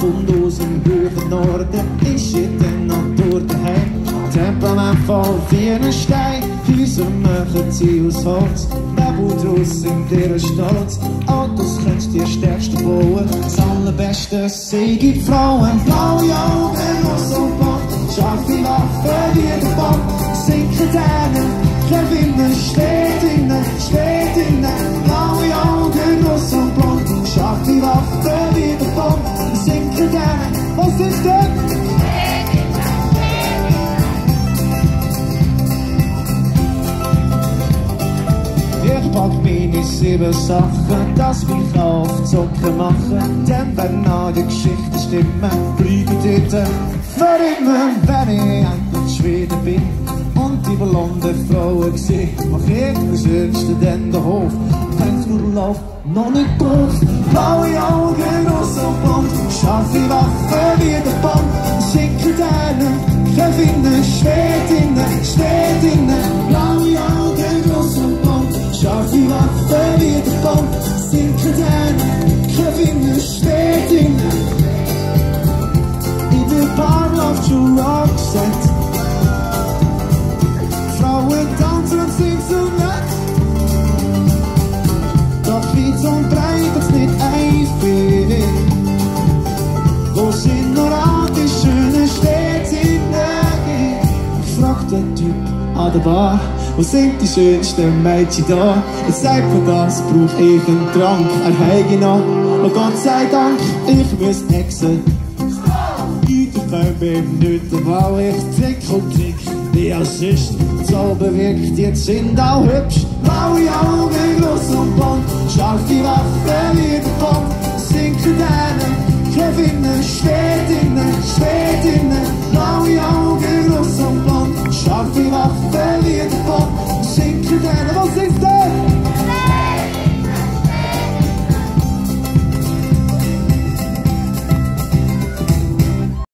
Und aus dem hohen Norden ist in. Temperament von vielen Steinen, Häuser machen sie aus Holz. Nebel draus sind ihre Stolz. Autos kannst dir stärkste bauen. Das allerbeste sind die Frauen. Blaue Augen, Ross und Bond. Scharfe Waffen wie der Bomb. Sinken Tränen, Gewinnen steht innen, steht pack meine sieben Sachen, dass mich auf Zocken machen. Denn wenn all die Geschichten stimmen, bleibe dort für immer, wenn ich endlich Schweden bin. Und die blonde Frauen sehe, mach ich den schönsten denn der Hof. Wenn's gut läuft, noch nicht doof. Blaue Augen, und blond, scharfe Waffen wie der Bond. Schicke deine, Gewinnen, steht innen, Sinke deine, Gewinnen, steht innen. In der Bar läuft schon Roxette. Frauen tanzen und singen so nett. Doch weit und breit ist nicht einfach. Wo sind nur all die schönen Städte in der Fragt der Typ an der Bar, wo sind die schönsten Mädchen da? Er sagt, für das brauch ich einen Trank, er heige noch. Und Gott sei Dank, ich muss hexen. Ich kann eben nicht weil ich trick und trick wie als sonst. So bewegt, jetzt sind auch hübsch. Blaue Augen, groß und bunt, scharfe Waffen wie der Bond. Gente, velho, vocês estão...